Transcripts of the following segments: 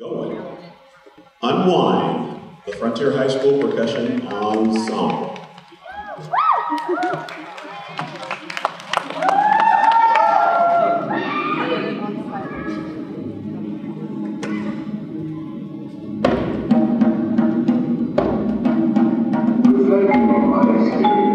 Going. Unwind, the Frontier High School Percussion Ensemble. On my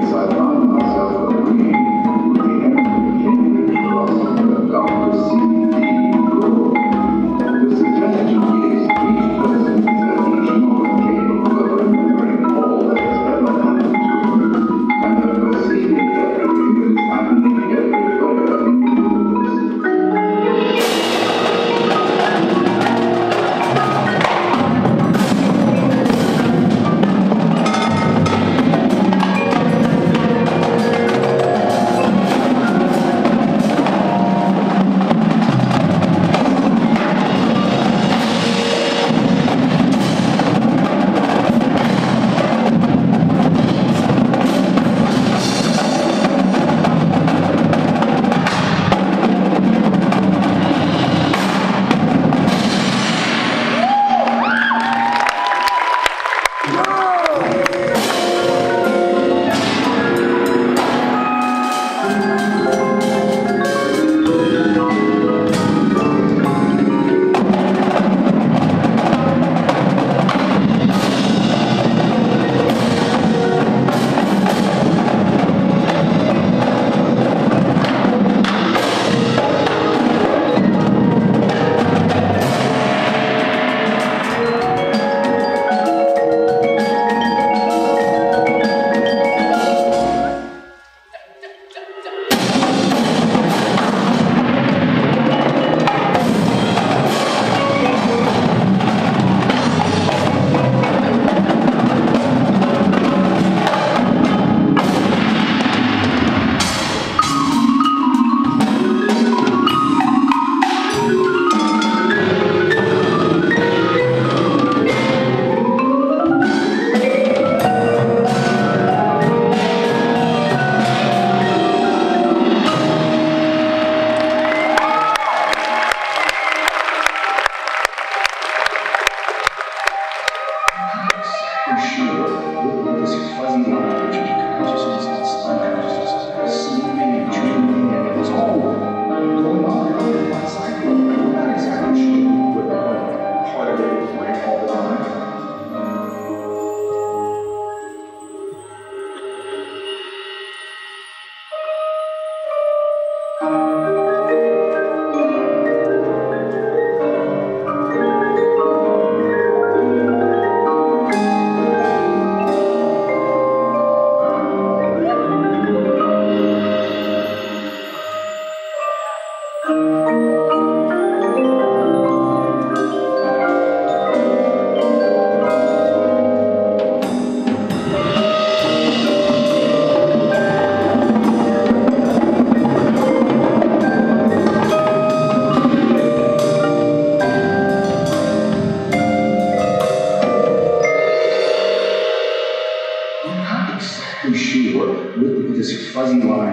We're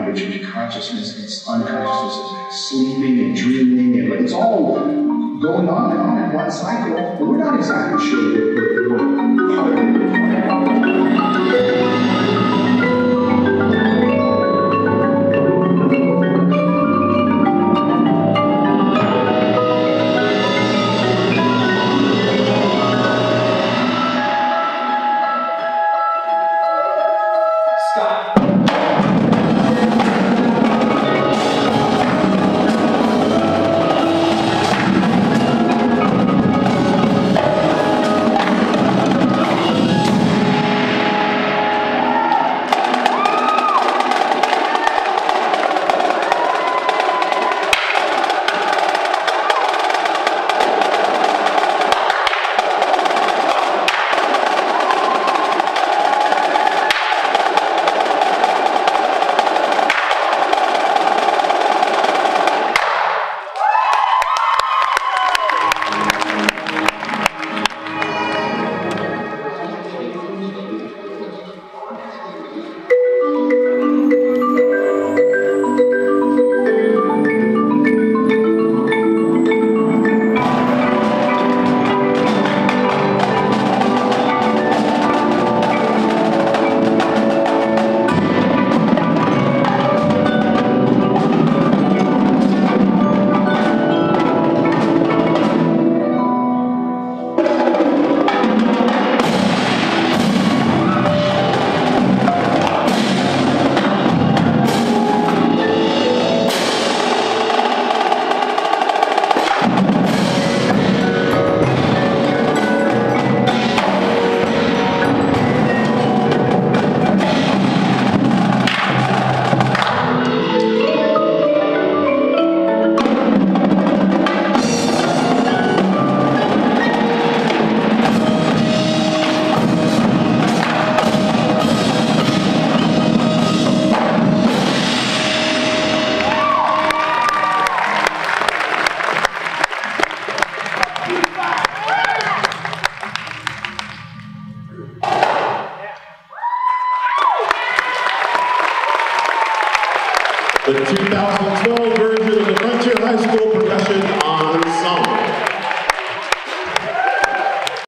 between consciousness and unconsciousness, sleeping and dreaming, and it's all going on and on in one cycle. But we're not exactly sure like. Stop. the 2012 version of the Frontier High School Percussion Honors